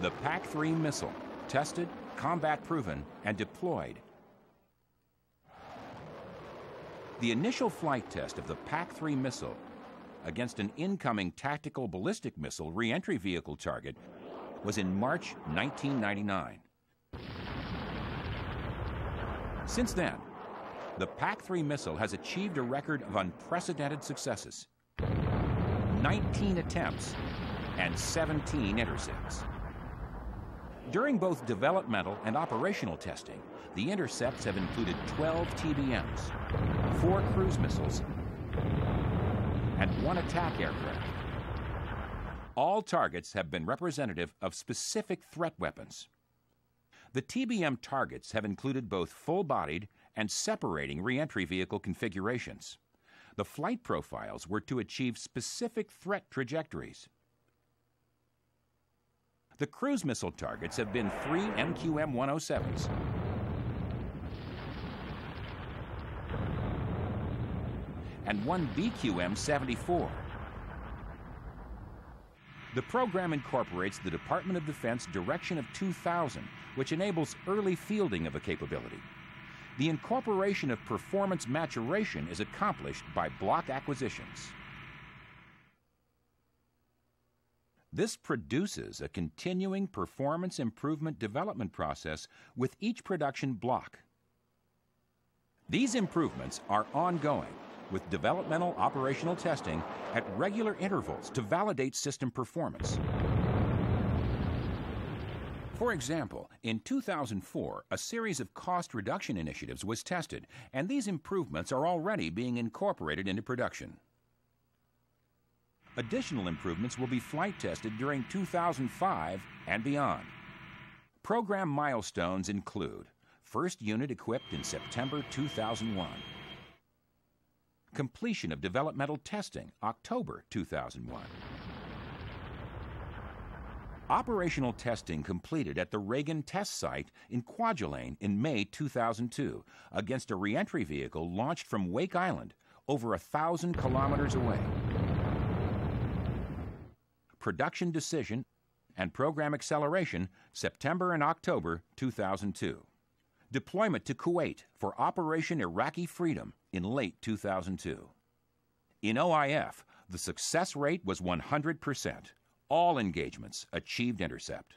The PAC 3 missile, tested, combat proven, and deployed. The initial flight test of the PAC 3 missile against an incoming tactical ballistic missile reentry vehicle target was in March 1999. Since then, the PAC 3 missile has achieved a record of unprecedented successes 19 attempts and 17 intercepts. During both developmental and operational testing, the intercepts have included 12 TBMs, four cruise missiles, and one attack aircraft. All targets have been representative of specific threat weapons. The TBM targets have included both full bodied and separating reentry vehicle configurations. The flight profiles were to achieve specific threat trajectories. The cruise missile targets have been three MQM 107s, and one BQM 74. The program incorporates the Department of Defense Direction of 2000, which enables early fielding of a capability. The incorporation of performance maturation is accomplished by block acquisitions. This produces a continuing performance improvement development process with each production block. These improvements are ongoing with developmental operational testing at regular intervals to validate system performance. For example, in 2004, a series of cost reduction initiatives was tested, and these improvements are already being incorporated into production. Additional improvements will be flight tested during 2005 and beyond. Program milestones include first unit equipped in September 2001, completion of developmental testing, October 2001. Operational testing completed at the Reagan test site in Kwajalein in May 2002 against a reentry vehicle launched from Wake Island over a thousand kilometers away. Production decision and program acceleration September and October 2002. Deployment to Kuwait for Operation Iraqi Freedom in late 2002. In OIF, the success rate was 100%. All engagements achieved intercept.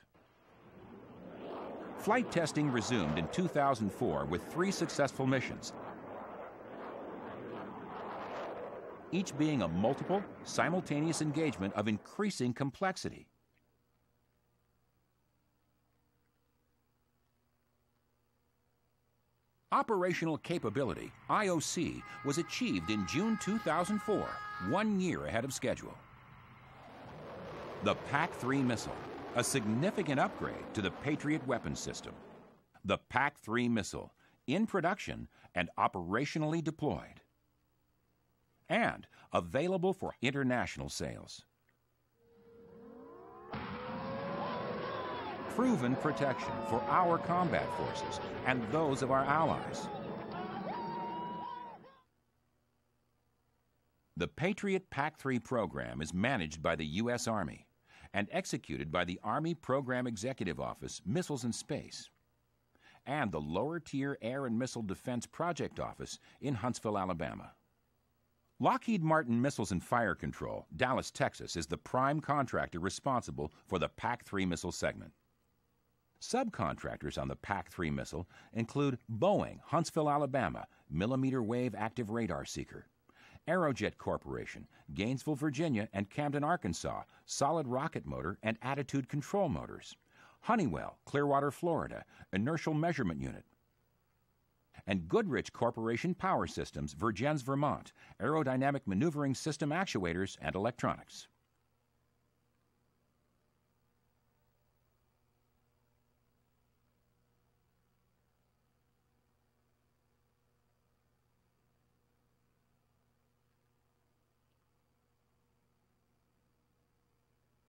Flight testing resumed in 2004 with three successful missions, each being a multiple, simultaneous engagement of increasing complexity. Operational capability, IOC, was achieved in June 2004, one year ahead of schedule. The PAC 3 missile, a significant upgrade to the Patriot weapons system. The PAC 3 missile, in production and operationally deployed. And available for international sales. proven protection for our combat forces and those of our allies. The Patriot PAC 3 program is managed by the U.S. Army and executed by the Army Program Executive Office, Missiles and Space, and the Lower Tier Air and Missile Defense Project Office in Huntsville, Alabama. Lockheed Martin Missiles and Fire Control, Dallas, Texas, is the prime contractor responsible for the PAC 3 missile segment. Subcontractors on the PAC 3 missile include Boeing, Huntsville, Alabama, Millimeter Wave Active Radar Seeker, Aerojet Corporation, Gainesville, Virginia, and Camden, Arkansas, Solid Rocket Motor and Attitude Control Motors, Honeywell, Clearwater, Florida, Inertial Measurement Unit, and Goodrich Corporation Power Systems, Vergennes, Vermont, Aerodynamic Maneuvering System Actuators and Electronics.